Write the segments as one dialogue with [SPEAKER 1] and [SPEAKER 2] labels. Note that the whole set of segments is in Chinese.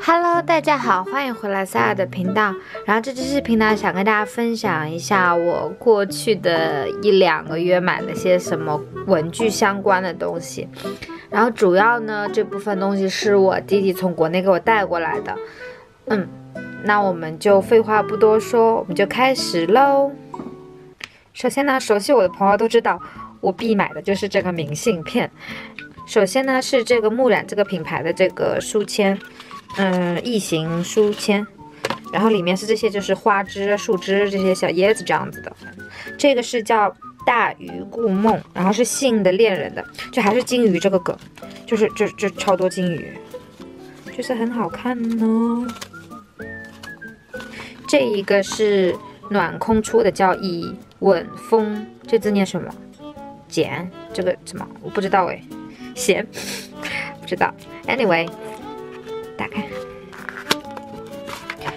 [SPEAKER 1] Hello，大家好，欢迎回来萨尔的频道。然后这期视频呢，想跟大家分享一下我过去的一两个月买了些什么文具相关的东西。然后主要呢，这部分东西是我弟弟从国内给我带过来的。嗯，那我们就废话不多说，我们就开始喽。首先呢，熟悉我的朋友都知道，我必买的就是这个明信片。首先呢，是这个木染这个品牌的这个书签。嗯，异形书签，然后里面是这些，就是花枝、树枝这些小叶子这样子的。这个是叫大鱼故梦，然后是信的恋人的，就还是金鱼这个梗，就是就就超多金鱼，就是很好看呢。这一个是暖空出的，叫以吻风，这字念什么？简，这个什么？我不知道哎，咸，不知道。Anyway。打开，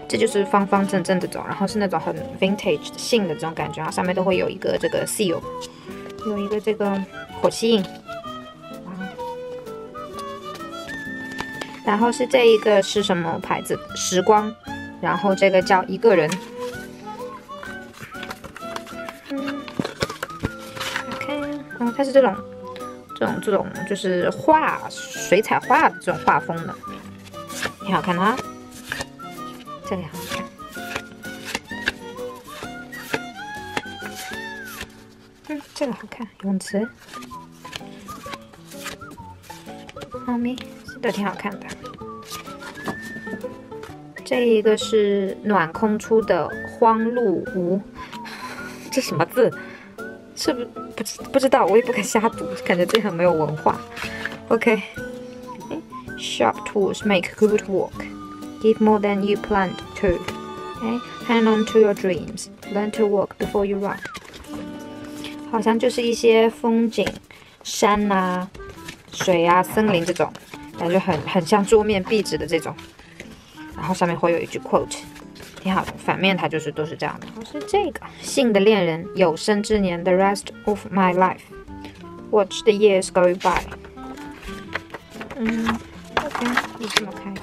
[SPEAKER 1] 这就是方方正正这种，然后是那种很 vintage 性的这种感觉，然后上面都会有一个这个 seal，有一个这个火漆印，然后是这一个是什么牌子？时光，然后这个叫一个人，这种这种这种就是画水彩画的这种画风的。挺好看的啊，这里好看。嗯，这个好看，泳池。猫咪，这挺好看的。这一个是暖空出的荒路无，这什么字？是不是不知不知道？我也不敢瞎读，感觉这很没有文化。OK。Sharp tools make good work. Give more than you planned to. Okay? Hang on to your dreams. Learn to walk before you run. 好像就是一些风景，山呐、水啊、森林这种，感觉很很像桌面壁纸的这种。然后上面会有一句 quote，挺好的。反面它就是都是这样的。是这个性的恋人，有生之年，the rest of my life. Watch the years go by. 嗯，OK，。你这么开？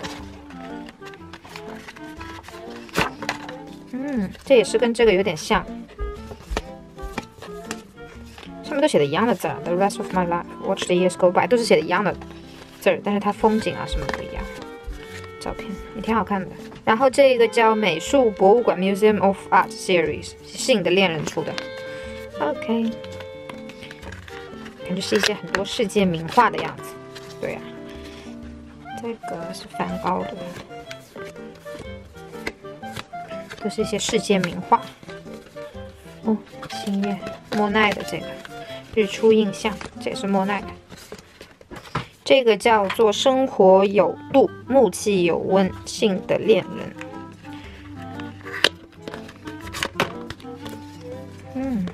[SPEAKER 1] 嗯，这也是跟这个有点像，上面都写的一样的字儿。The rest of my life, watch the years go by，都是写的一样的字儿，但是它风景啊什么不一样。照片也挺好看的。然后这个叫美术博物馆 Museum of Art Series，信的恋人出的。OK，感觉是一些很多世界名画的样子。对呀。这个是梵高的，都是一些世界名画。哦，星月，莫奈的这个日出印象，这也是莫奈的。这个叫做生活有度，木气有温，性的恋人。嗯，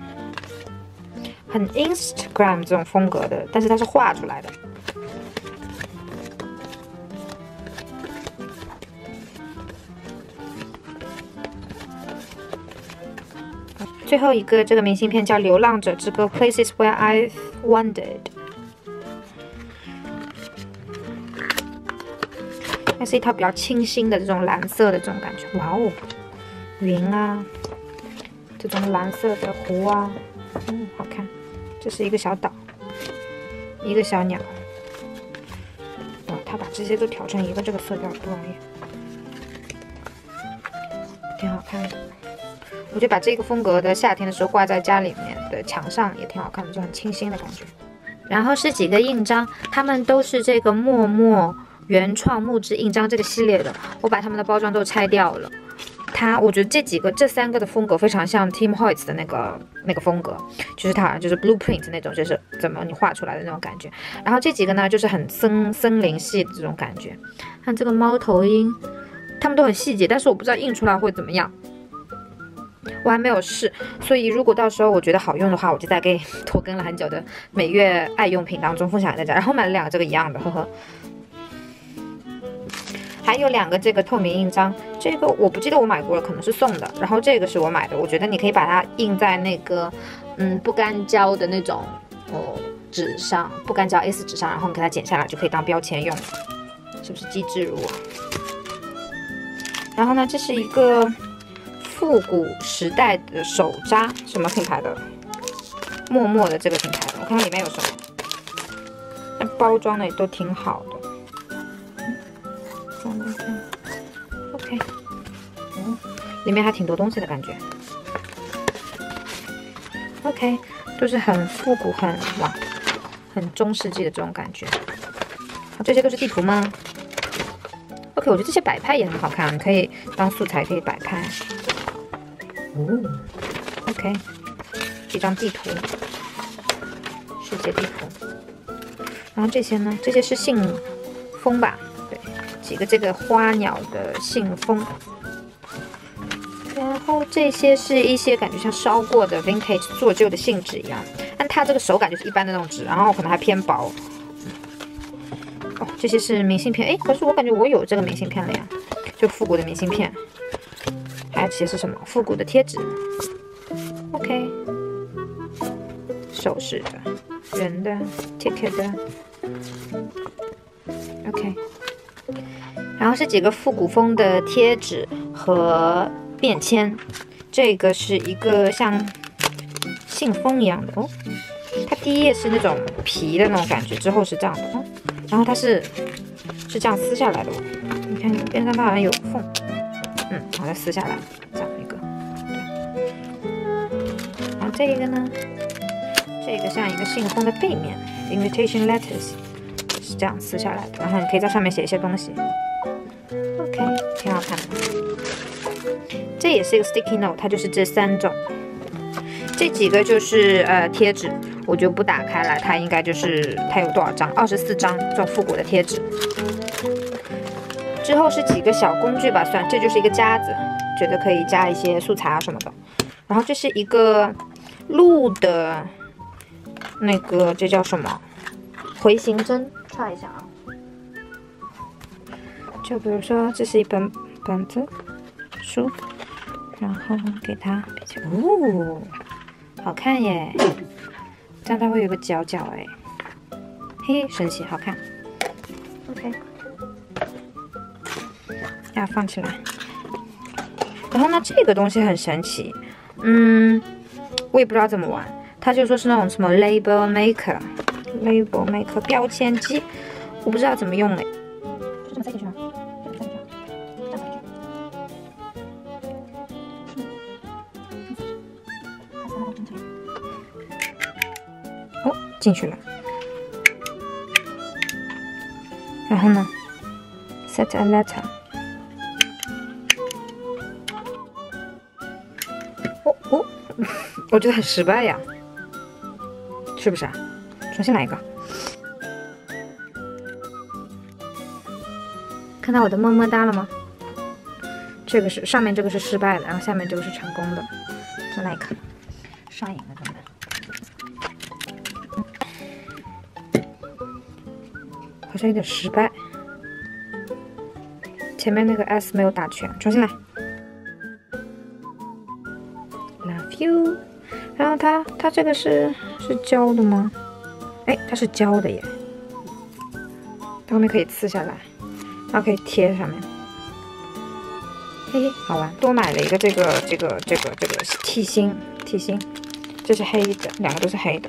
[SPEAKER 1] 很 Instagram 这种风格的，但是它是画出来的。最后一个这个明信片叫《流浪者之歌》，Places Where I've Wandered。那是一套比较清新的这种蓝色的这种感觉，哇哦，云啊，这种蓝色的湖啊，嗯，好看。这是一个小岛，一个小鸟。哇，他把这些都调成一个这个色调，不容易，挺好看的。我就把这个风格的夏天的时候挂在家里面的墙上，也挺好看的，就很清新的感觉。然后是几个印章，它们都是这个默默原创木质印章这个系列的。我把它们的包装都拆掉了。它，我觉得这几个、这三个的风格非常像 Tim Holtz 的那个那个风格，就是它好像就是 blueprint 那种，就是怎么你画出来的那种感觉。然后这几个呢，就是很森森林系的这种感觉。看这个猫头鹰，它们都很细节，但是我不知道印出来会怎么样。我还没有试，所以如果到时候我觉得好用的话，我就再给拖 更了很久的每月爱用品当中分享给大家。然后买了两个这个一样的，呵呵。还有两个这个透明印章，这个我不记得我买过了，可能是送的。然后这个是我买的，我觉得你可以把它印在那个嗯不干胶的那种哦纸上，不干胶 A4 纸上，然后你给它剪下来就可以当标签用，是不是机智如我？然后呢，这是一个复古时代的手扎，什么品牌的？默默的这个品牌的，我看看里面有什么。那包装的也都挺好的。OK，嗯，里面还挺多东西的感觉。OK，就是很复古、很哇、很中世纪的这种感觉。这些都是地图吗？OK，我觉得这些摆拍也很好看，可以当素材，可以摆拍。哦，OK，一张地图，世界地图。然后这些呢？这些是信封吧？几个这个花鸟的信封。然后这些是一些感觉像烧过的 vintage 做旧的信纸一样，但它这个手感就是一般的那种纸，然后可能还偏薄。哦，这些是明信片，哎，可是我感觉我有这个明信片了呀，就复古的明信片。还有这些是什么？复古的贴纸。OK，首饰的，人的，ticket 的。OK，然后是几个复古风的贴纸和便签，这个是一个像信封一样的哦。它第一页是那种皮的那种感觉，之后是这样的哦。然后它是是这样撕下来的哦。你看边上它好像有缝，嗯，然后再撕下来这样一个。对然后这个呢，这个像一个信封的背面，invitation letters 是。这样撕下来的，然后你可以在上面写一些东西。OK，挺好看的。这也是一个 sticky note，它就是这三种。这几个就是呃贴纸，我就不打开了。它应该就是它有多少张？二十四张这种复古的贴纸。之后是几个小工具吧，算，这就是一个夹子，觉得可以加一些素材啊什么的。然后这是一个鹿的，那个这叫什么？回形针。画一下啊，就比如说这是一本本子书，然后给它比较哦，好看耶，这样它会有个角角哎，嘿，神奇，好看，OK，要放起来。然后呢，这个东西很神奇，嗯，我也不知道怎么玩，他就说是那种什么 label maker。Label Maker 标签机，我不知道怎么用哎，进去了。然后呢？Set a letter。哦哦，我觉得很失败呀，是不是啊？重新来一个，看到我的么么哒了吗？这个是上面这个是失败的，然后下面这个是成功的。再来一个，上瘾了，怎么好像有点失败，前面那个 S 没有打全，重新来。Love you，然后它它这个是是胶的吗？哎，它是胶的耶，它后面可以刺下来，然后可以贴上面，嘿嘿，好玩。多买了一个这个这个这个这个替芯，替芯，这是黑的，两个都是黑的。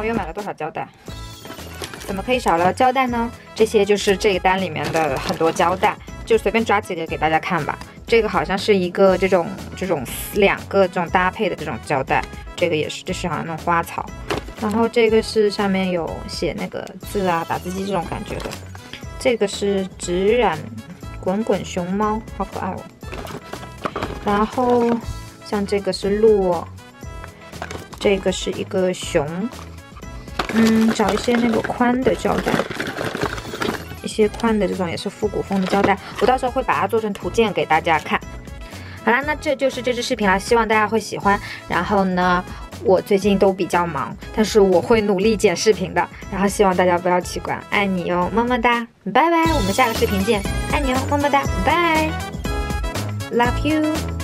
[SPEAKER 1] 我又买了多少胶带？怎么可以少了胶带呢？这些就是这个单里面的很多胶带，就随便抓几个给大家看吧。这个好像是一个这种这种两个这种搭配的这种胶带，这个也是，这是好像那种花草。然后这个是上面有写那个字啊，打字机这种感觉的。这个是纸染滚滚熊猫，好可爱哦。然后像这个是鹿，这个是一个熊。嗯，找一些那个宽的胶带，一些。宽的这种也是复古风的胶带，我到时候会把它做成图鉴给大家看。好啦，那这就是这支视频了，希望大家会喜欢。然后呢，我最近都比较忙，但是我会努力剪视频的。然后希望大家不要取关，爱你哟，么么哒，拜拜，我们下个视频见，爱你哦，么么哒，拜，love you。